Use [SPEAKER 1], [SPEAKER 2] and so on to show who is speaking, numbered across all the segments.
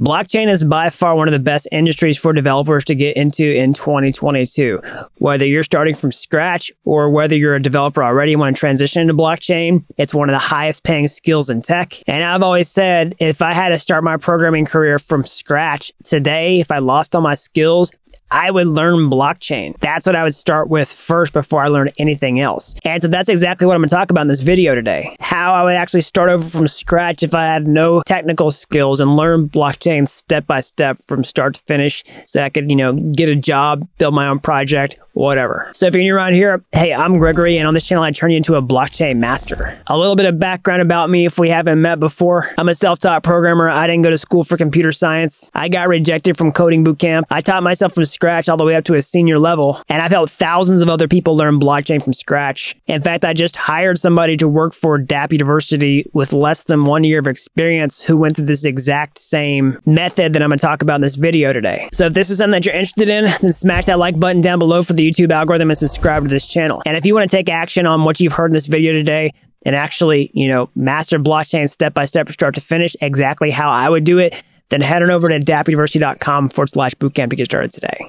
[SPEAKER 1] Blockchain is by far one of the best industries for developers to get into in 2022. Whether you're starting from scratch or whether you're a developer already and want to transition into blockchain, it's one of the highest paying skills in tech. And I've always said if I had to start my programming career from scratch today, if I lost all my skills, I would learn blockchain. That's what I would start with first before I learned anything else. And so that's exactly what I'm gonna talk about in this video today. How I would actually start over from scratch if I had no technical skills and learn blockchain step by step from start to finish so I could, you know, get a job, build my own project, whatever. So if you're new around here, hey, I'm Gregory, and on this channel, I turn you into a blockchain master. A little bit of background about me if we haven't met before. I'm a self-taught programmer. I didn't go to school for computer science. I got rejected from coding bootcamp. I taught myself from scratch all the way up to a senior level, and I've helped thousands of other people learn blockchain from scratch. In fact, I just hired somebody to work for Dapp University with less than one year of experience who went through this exact same method that I'm going to talk about in this video today. So if this is something that you're interested in, then smash that like button down below for the the YouTube algorithm and subscribe to this channel. And if you want to take action on what you've heard in this video today, and actually, you know, master blockchain step by step from start to finish, exactly how I would do it, then head on over to dappuniversity.com forward slash bootcamp to get started today.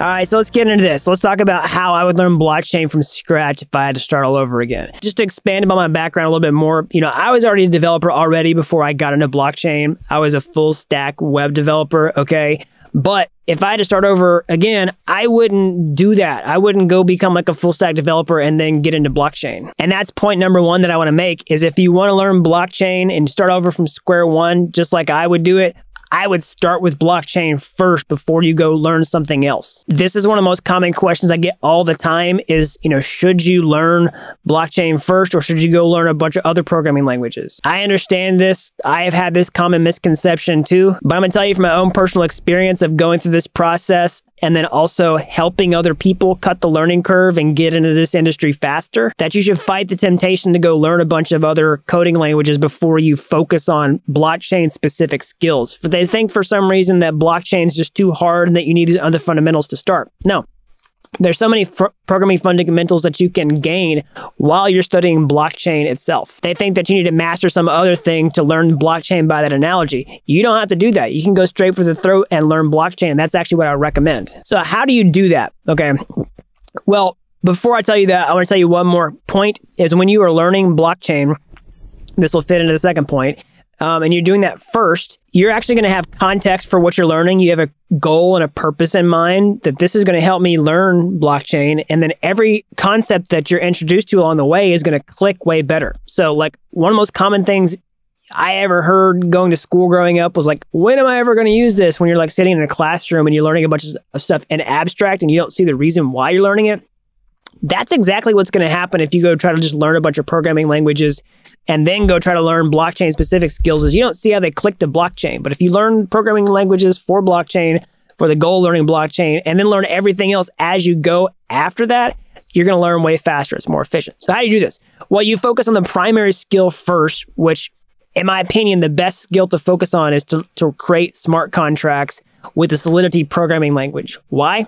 [SPEAKER 1] All right, so let's get into this. Let's talk about how I would learn blockchain from scratch if I had to start all over again. Just to expand about my background a little bit more, you know, I was already a developer already before I got into blockchain. I was a full stack web developer, okay? But if I had to start over again, I wouldn't do that. I wouldn't go become like a full stack developer and then get into blockchain. And that's point number one that I want to make is if you want to learn blockchain and start over from square one, just like I would do it, I would start with blockchain first before you go learn something else. This is one of the most common questions I get all the time is, you know, should you learn blockchain first or should you go learn a bunch of other programming languages? I understand this. I have had this common misconception too, but I'm going to tell you from my own personal experience of going through this process and then also helping other people cut the learning curve and get into this industry faster, that you should fight the temptation to go learn a bunch of other coding languages before you focus on blockchain specific skills. They think for some reason that blockchain is just too hard and that you need these other fundamentals to start. No, there's so many programming fundamentals that you can gain while you're studying blockchain itself. They think that you need to master some other thing to learn blockchain by that analogy. You don't have to do that. You can go straight for the throat and learn blockchain. That's actually what I recommend. So how do you do that? Okay. Well, before I tell you that, I want to tell you one more point is when you are learning blockchain, this will fit into the second point um, and you're doing that first, you're actually going to have context for what you're learning. You have a goal and a purpose in mind that this is going to help me learn blockchain. And then every concept that you're introduced to along the way is going to click way better. So, like, one of the most common things I ever heard going to school growing up was like, when am I ever going to use this? When you're like sitting in a classroom and you're learning a bunch of stuff in abstract and you don't see the reason why you're learning it. That's exactly what's going to happen if you go try to just learn a bunch of programming languages and then go try to learn blockchain specific skills is you don't see how they click to blockchain. But if you learn programming languages for blockchain, for the goal learning blockchain, and then learn everything else as you go after that, you're going to learn way faster. It's more efficient. So how do you do this? Well, you focus on the primary skill first, which in my opinion, the best skill to focus on is to, to create smart contracts with the Solidity programming language. Why?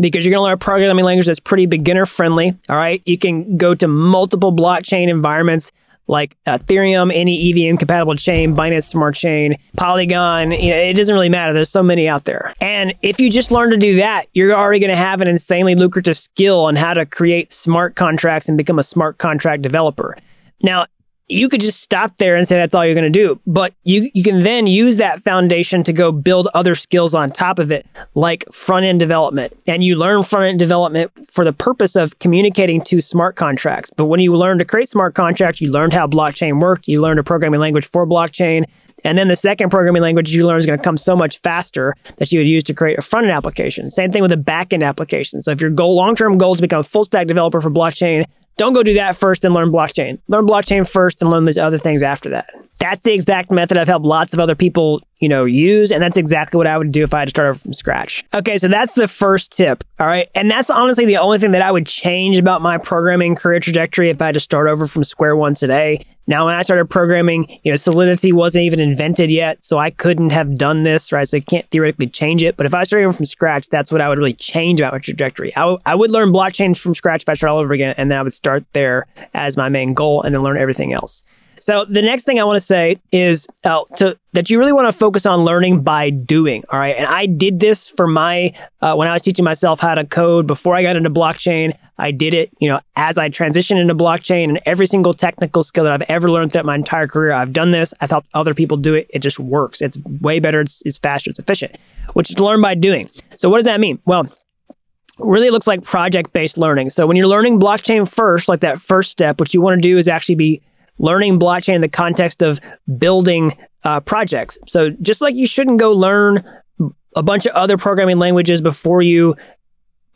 [SPEAKER 1] Because you're going to learn a programming language that's pretty beginner friendly. All right. You can go to multiple blockchain environments like Ethereum, any EVM compatible chain, Binance Smart Chain, Polygon. You know, it doesn't really matter. There's so many out there. And if you just learn to do that, you're already going to have an insanely lucrative skill on how to create smart contracts and become a smart contract developer. Now, you could just stop there and say that's all you're going to do. But you, you can then use that foundation to go build other skills on top of it, like front end development. And you learn front end development for the purpose of communicating to smart contracts. But when you learn to create smart contracts, you learned how blockchain worked, you learned a programming language for blockchain. And then the second programming language you learn is going to come so much faster that you would use to create a front end application. Same thing with a back end application. So if your goal, long term goal is to become a full stack developer for blockchain, don't go do that first and learn blockchain. Learn blockchain first and learn these other things after that. That's the exact method I've helped lots of other people, you know, use. And that's exactly what I would do if I had to start over from scratch. Okay, so that's the first tip. All right. And that's honestly the only thing that I would change about my programming career trajectory if I had to start over from square one today. Now, when I started programming, you know, Solidity wasn't even invented yet, so I couldn't have done this, right? So I can't theoretically change it. But if I started from scratch, that's what I would really change about my trajectory. I, I would learn blockchain from scratch if I start all over again, and then I would start there as my main goal and then learn everything else. So the next thing I want to say is uh, to, that you really want to focus on learning by doing. All right. And I did this for my, uh, when I was teaching myself how to code before I got into blockchain. I did it, you know, as I transitioned into blockchain and every single technical skill that I've ever learned throughout my entire career, I've done this. I've helped other people do it. It just works. It's way better. It's, it's faster. It's efficient, which is learn by doing. So what does that mean? Well, really looks like project based learning. So when you're learning blockchain first, like that first step, what you want to do is actually be learning blockchain in the context of building uh, projects. So just like you shouldn't go learn a bunch of other programming languages before you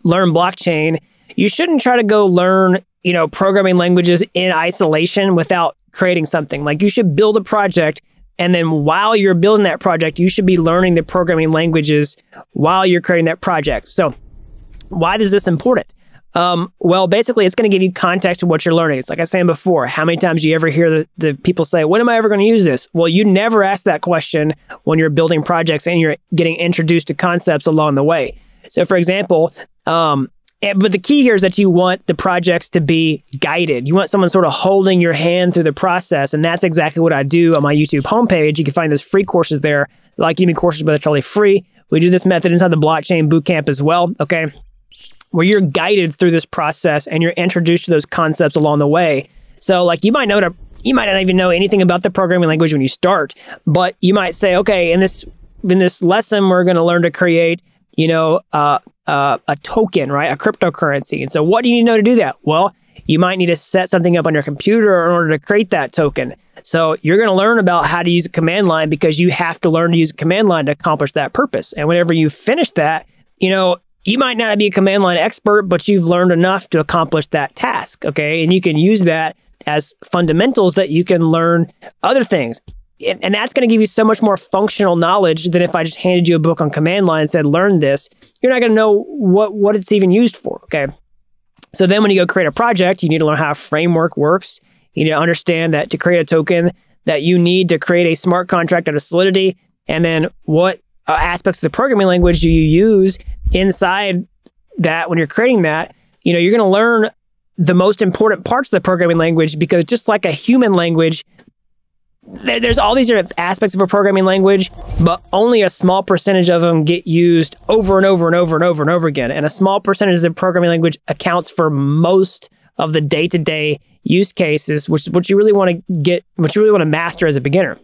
[SPEAKER 1] learn blockchain, you shouldn't try to go learn, you know, programming languages in isolation without creating something. Like you should build a project and then while you're building that project, you should be learning the programming languages while you're creating that project. So why is this important? Um, well, basically, it's going to give you context to what you're learning. It's like I was saying before. How many times do you ever hear the, the people say, "When am I ever going to use this?" Well, you never ask that question when you're building projects and you're getting introduced to concepts along the way. So, for example, um, and, but the key here is that you want the projects to be guided. You want someone sort of holding your hand through the process, and that's exactly what I do on my YouTube homepage. You can find those free courses there, like Udemy courses, but it's totally free. We do this method inside the blockchain bootcamp as well. Okay where you're guided through this process and you're introduced to those concepts along the way. So, like, you might know to, you might not even know anything about the programming language when you start, but you might say, okay, in this in this lesson, we're going to learn to create, you know, uh, uh, a token, right, a cryptocurrency. And so, what do you need to know to do that? Well, you might need to set something up on your computer in order to create that token. So you're going to learn about how to use a command line because you have to learn to use a command line to accomplish that purpose. And whenever you finish that, you know, you might not be a command line expert, but you've learned enough to accomplish that task. Okay. And you can use that as fundamentals that you can learn other things. And that's going to give you so much more functional knowledge than if I just handed you a book on command line and said, learn this. You're not going to know what, what it's even used for. Okay. So then when you go create a project, you need to learn how a framework works. You need to understand that to create a token, that you need to create a smart contract out of Solidity. And then what uh, aspects of the programming language do you use inside that when you're creating that, you know, you're going to learn the most important parts of the programming language because just like a human language, there, there's all these different aspects of a programming language, but only a small percentage of them get used over and over and over and over and over again. And a small percentage of the programming language accounts for most of the day to day use cases, which is what you really want to get, what you really want to master as a beginner.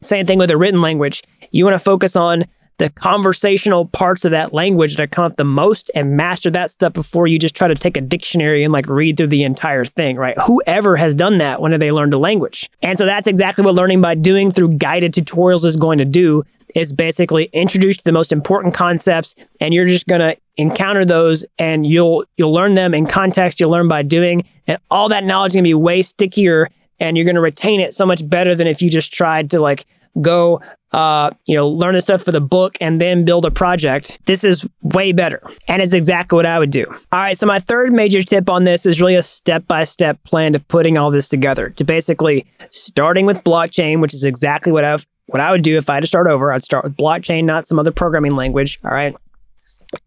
[SPEAKER 1] Same thing with a written language. You want to focus on the conversational parts of that language that come up the most and master that stuff before you just try to take a dictionary and like read through the entire thing, right? Whoever has done that when they learned a language. And so that's exactly what learning by doing through guided tutorials is going to do is basically introduce the most important concepts and you're just going to encounter those and you'll you'll learn them in context you'll learn by doing and all that knowledge is going to be way stickier and you're going to retain it so much better than if you just tried to like go uh, you know, learn the stuff for the book and then build a project. This is way better. And it's exactly what I would do. All right. So my third major tip on this is really a step-by-step plan to putting all this together to basically starting with blockchain, which is exactly what I've, what I would do if I had to start over. I'd start with blockchain, not some other programming language. All right.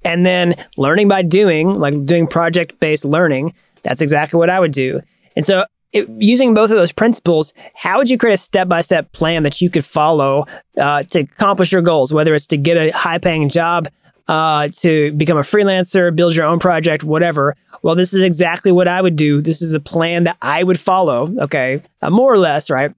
[SPEAKER 1] And then learning by doing, like doing project-based learning. That's exactly what I would do. And so it, using both of those principles, how would you create a step by step plan that you could follow uh, to accomplish your goals, whether it's to get a high paying job, uh, to become a freelancer, build your own project, whatever? Well, this is exactly what I would do. This is the plan that I would follow, okay, uh, more or less, right?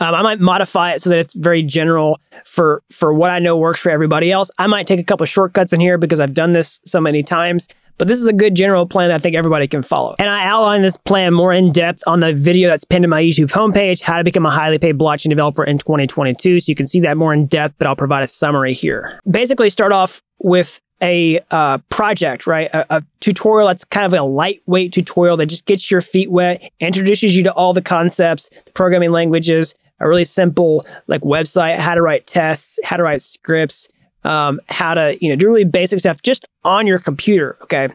[SPEAKER 1] Um, I might modify it so that it's very general for for what I know works for everybody else. I might take a couple of shortcuts in here because I've done this so many times. But this is a good general plan that I think everybody can follow. And I outline this plan more in depth on the video that's pinned to my YouTube homepage, how to become a highly paid blockchain developer in 2022. So you can see that more in depth, but I'll provide a summary here. Basically start off with a uh, project, right? A, a, tutorial that's kind of a lightweight tutorial that just gets your feet wet, introduces you to all the concepts, programming languages, a really simple like website, how to write tests, how to write scripts, um, how to, you know, do really basic stuff just on your computer. Okay.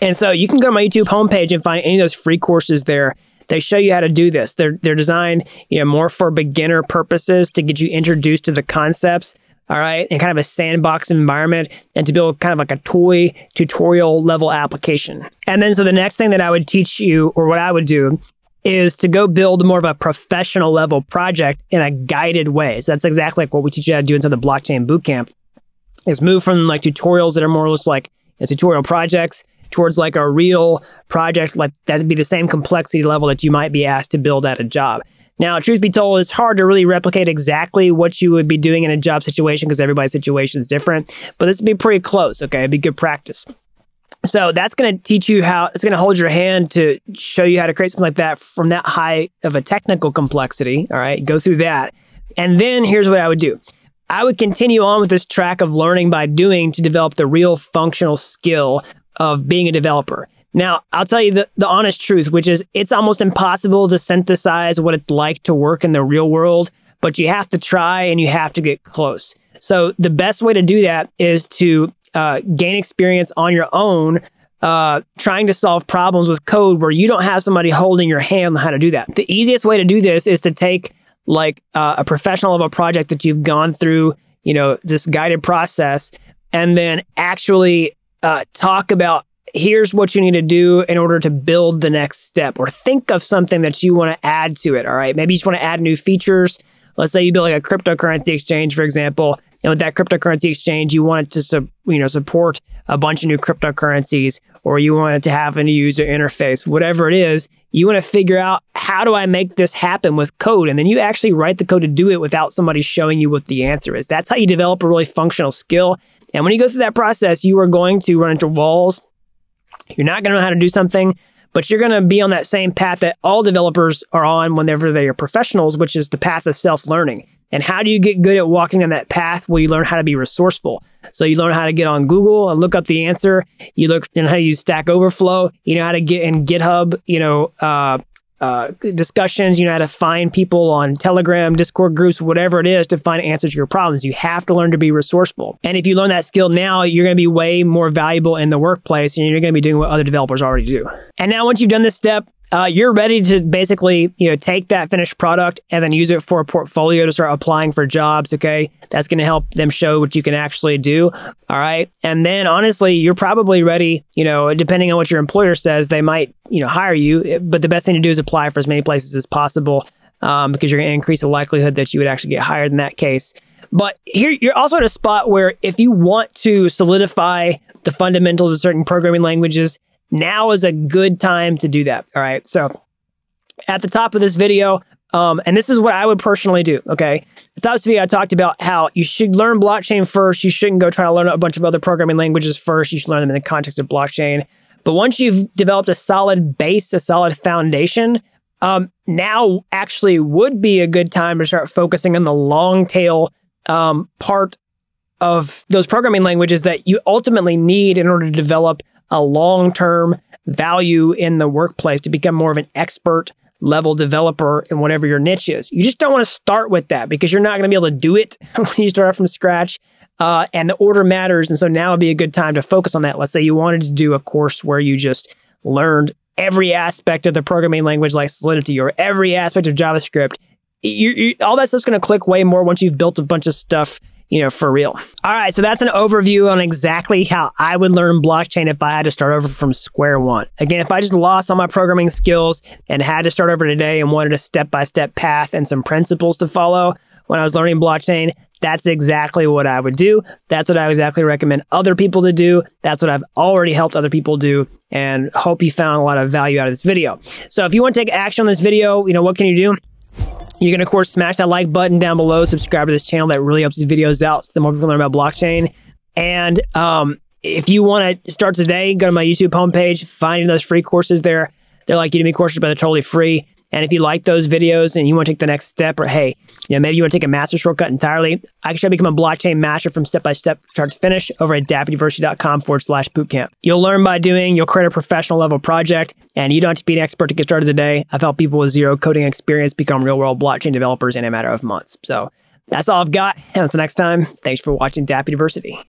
[SPEAKER 1] And so you can go to my YouTube homepage and find any of those free courses there. They show you how to do this. They're, they're designed, you know, more for beginner purposes to get you introduced to the concepts. All right. And kind of a sandbox environment and to build kind of like a toy tutorial level application. And then so the next thing that I would teach you or what I would do is to go build more of a professional level project in a guided way. So that's exactly like what we teach you how to do inside the blockchain bootcamp is move from like tutorials that are more or less like you know, tutorial projects towards like a real project like that'd be the same complexity level that you might be asked to build at a job. Now, truth be told, it's hard to really replicate exactly what you would be doing in a job situation because everybody's situation is different, but this would be pretty close, okay? It'd be good practice. So that's going to teach you how, it's going to hold your hand to show you how to create something like that from that high of a technical complexity, all right? Go through that. And then here's what I would do. I would continue on with this track of learning by doing to develop the real functional skill of being a developer. Now, I'll tell you the, the honest truth, which is it's almost impossible to synthesize what it's like to work in the real world, but you have to try and you have to get close. So, the best way to do that is to uh, gain experience on your own, uh, trying to solve problems with code where you don't have somebody holding your hand on how to do that. The easiest way to do this is to take like uh, a professional of a project that you've gone through, you know, this guided process, and then actually uh, talk about here's what you need to do in order to build the next step or think of something that you want to add to it. All right. Maybe you just want to add new features. Let's say you build like a cryptocurrency exchange, for example. And with that cryptocurrency exchange, you want it to you know support a bunch of new cryptocurrencies, or you want it to have a new user interface, whatever it is. You want to figure out how do I make this happen with code, and then you actually write the code to do it without somebody showing you what the answer is. That's how you develop a really functional skill. And when you go through that process, you are going to run into walls you're not going to know how to do something, but you're going to be on that same path that all developers are on whenever they are professionals, which is the path of self learning. And how do you get good at walking on that path? Well, you learn how to be resourceful. So you learn how to get on Google and look up the answer. You look and how to use Stack Overflow. You know how to get in GitHub. You know, uh, uh, discussions, you know how to find people on Telegram, Discord groups, whatever it is to find answers to your problems. You have to learn to be resourceful. And if you learn that skill now, you're going to be way more valuable in the workplace and you're going to be doing what other developers already do. And now once you've done this step, uh, you're ready to basically you know take that finished product and then use it for a portfolio to start applying for jobs okay? That's going to help them show what you can actually do all right? And then honestly you're probably ready you know depending on what your employer says they might you know hire you but the best thing to do is apply for as many places as possible um, because you're going to increase the likelihood that you would actually get hired in that case. But here you're also at a spot where if you want to solidify the fundamentals of certain programming languages now is a good time to do that. All right. So at the top of this video, um, and this is what I would personally do. Okay. The top video, I talked about how you should learn blockchain first. You shouldn't go try to learn a bunch of other programming languages first. You should learn them in the context of blockchain. But once you've developed a solid base, a solid foundation, um, now actually would be a good time to start focusing on the long tail um, part of those programming languages that you ultimately need in order to develop a long term value in the workplace to become more of an expert level developer in whatever your niche is. You just don't want to start with that because you're not going to be able to do it when you start from scratch. Uh, and the order matters. And so now would be a good time to focus on that. Let's say you wanted to do a course where you just learned every aspect of the programming language like Solidity or every aspect of JavaScript. You, you, all that stuff's going to click way more once you've built a bunch of stuff you know, for real. All right, so that's an overview on exactly how I would learn blockchain if I had to start over from square one. Again, if I just lost all my programming skills and had to start over today and wanted a step by step path and some principles to follow when I was learning blockchain, that's exactly what I would do. That's what I exactly recommend other people to do. That's what I've already helped other people do and hope you found a lot of value out of this video. So if you want to take action on this video, you know, what can you do? You can, of course, smash that like button down below, subscribe to this channel. That really helps these videos out so the more people learn about blockchain. And um, if you want to start today, go to my YouTube homepage, find those free courses there. They're like Udemy courses, but they're totally free. And if you like those videos and you want to take the next step, or hey, you know, maybe you want to take a master shortcut entirely, I can show you become a blockchain master from step by step, start to finish over at dappuniversity.com forward slash bootcamp. You'll learn by doing, you'll create a professional level project, and you don't have to be an expert to get started today. I've helped people with zero coding experience become real world blockchain developers in a matter of months. So that's all I've got. And until next time, thanks for watching Dapp University.